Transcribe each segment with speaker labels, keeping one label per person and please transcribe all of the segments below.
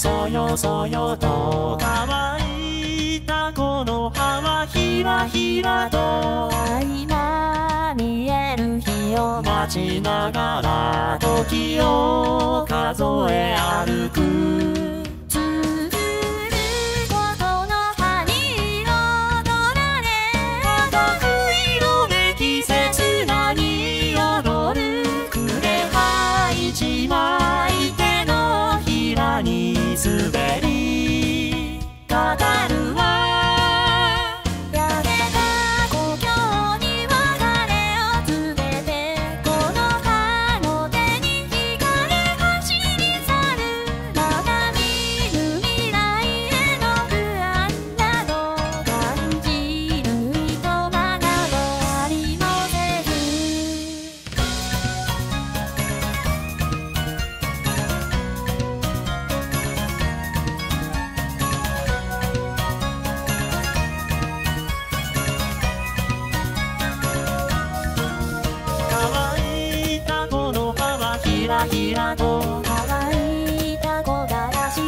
Speaker 1: そよそよと乾いたこの葉はひらひらと。今見える日を待ちながら時を数え歩く。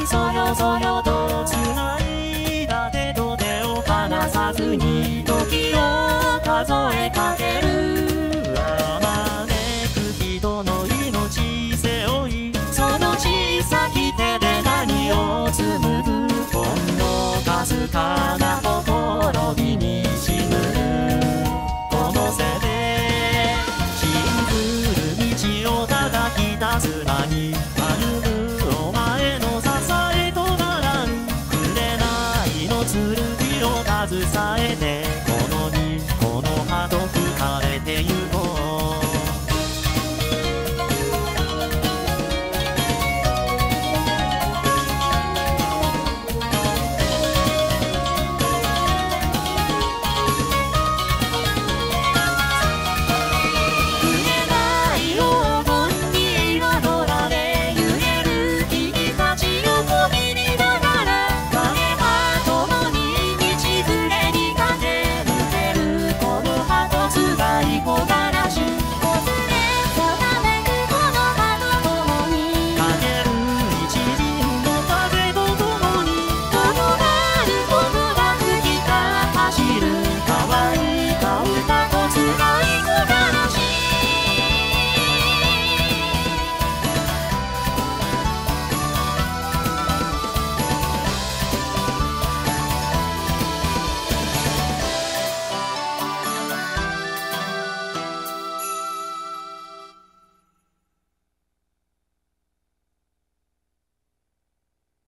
Speaker 1: そよそよとつないだ手と手を離さずに時を数えかけるあまねく人の命背負いその小さき手で何を紡ぐほんのかすかな伝えて